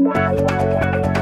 Bye.